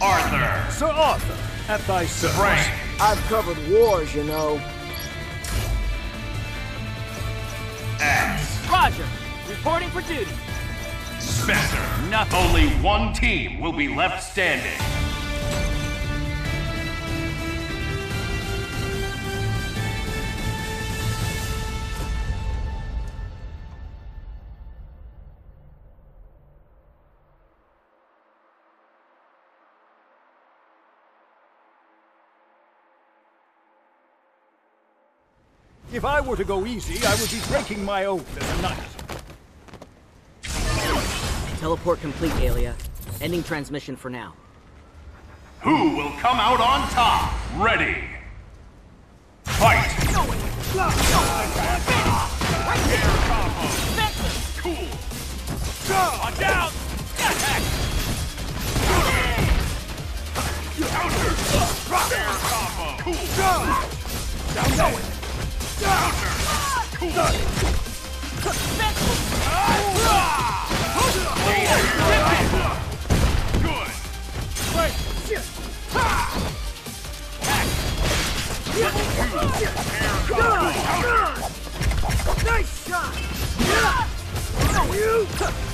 Arthur. Sir Arthur, at thy service. Frank. I've covered wars, you know. X. Roger. Reporting for duty. Spencer. Nothing. Only one team will be left standing. If I were to go easy, I would be breaking my oath as a knight. Teleport complete, Alia. Ending transmission for now. Who will come out on top? Ready. Fight. Cool. Watch out! Attack! Counter. Fair. Cool. Down Nice shot! Back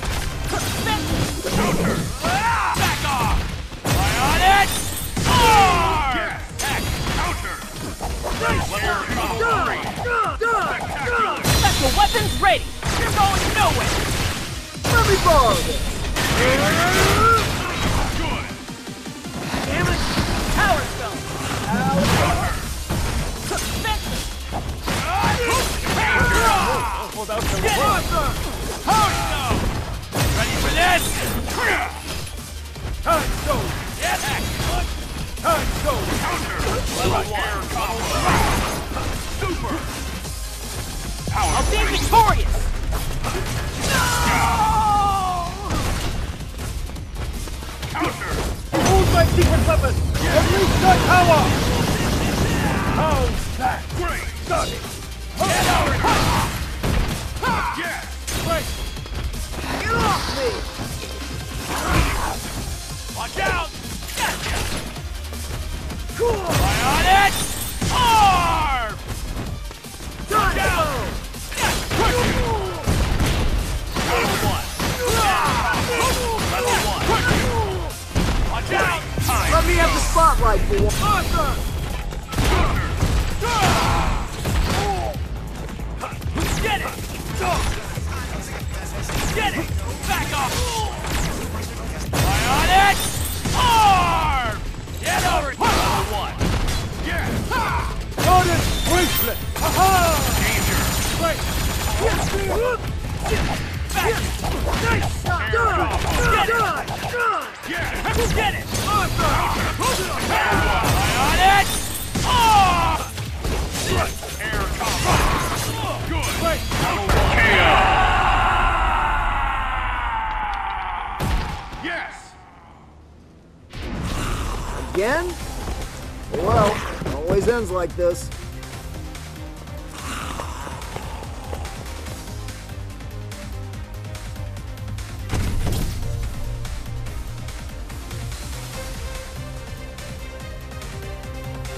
weapons ready! You're going nowhere! Let me borrow this! Good. Damn it! Power spell! Spencer! That's a Get it! Power stone! Ready for this? Time stone! Yes! Time stone! Counter. Level one. Super. Three. victorious! Counter. Use my secret weapon! Unleash thy power! Pound that! Great. Got it! Get over Yes. Right! Get off me! Spotlight, boy! Arthur! Get it! Get it! Back off! Eye on it! Arm! Get over to level one! Yes. Garden bracelet! Aha! Danger. Right! Back! Nice! Good! Again? Well, always ends like this.